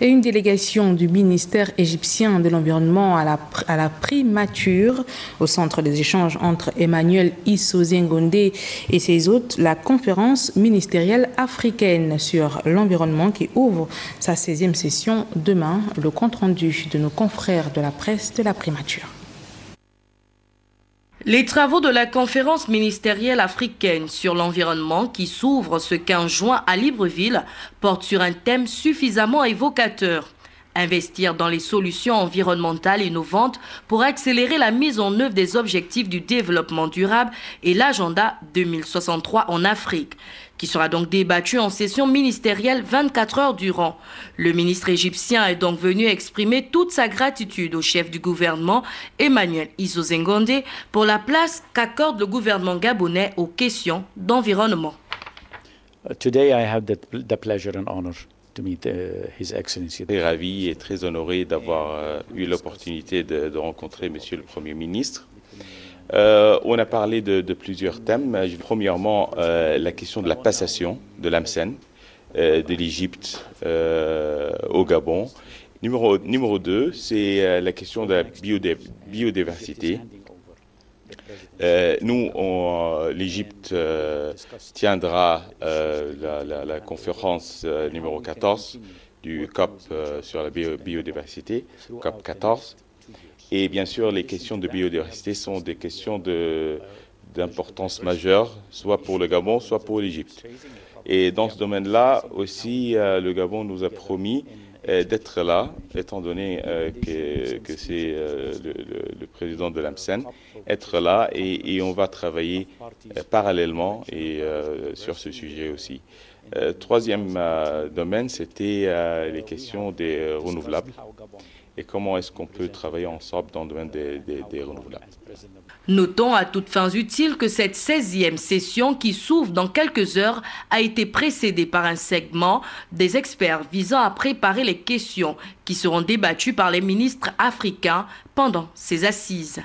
Et une délégation du ministère égyptien de l'Environnement à la, primature au centre des échanges entre Emmanuel Zengonde et ses hôtes, la conférence ministérielle africaine sur l'environnement qui ouvre sa 16e session demain. Le compte rendu de nos confrères de la presse de la primature. Les travaux de la conférence ministérielle africaine sur l'environnement qui s'ouvre ce 15 juin à Libreville portent sur un thème suffisamment évocateur. Investir dans les solutions environnementales innovantes pour accélérer la mise en œuvre des objectifs du développement durable et l'agenda 2063 en Afrique qui sera donc débattu en session ministérielle 24 heures durant. Le ministre égyptien est donc venu exprimer toute sa gratitude au chef du gouvernement, Emmanuel Isozengonde, pour la place qu'accorde le gouvernement gabonais aux questions d'environnement. Today I have the, pleasure and honor to meet uh, suis ravi et très honoré d'avoir euh, eu l'opportunité de, rencontrer Monsieur le Premier ministre. Euh, on a parlé de, plusieurs thèmes. Premièrement, euh, la question de la passation de l'AMSEN de l'Égypte au Gabon. Numéro, numéro 2, c'est la question de la biodiversité. Nous, l'Égypte tiendra la, conférence numéro 14 du COP sur la biodiversité, COP 14. Et bien sûr, les questions de biodiversité sont des questions d'importance majeure, soit pour le Gabon, soit pour l'Égypte. Et dans ce domaine-là aussi, euh, le Gabon nous a promis euh, d'être là, étant donné euh, que, c'est le, président de l'AMSEN, être là et, on va travailler parallèlement et sur ce sujet aussi. troisième domaine, c'était les questions des renouvelables et comment est-ce qu'on peut travailler ensemble dans le domaine des, renouvelables. Notons à toutes fins utiles que cette 16e session qui s'ouvre dans quelques heures a été précédée par un segment des experts visant à préparer les questions qui seront débattues par les ministres africains pendant ces assises.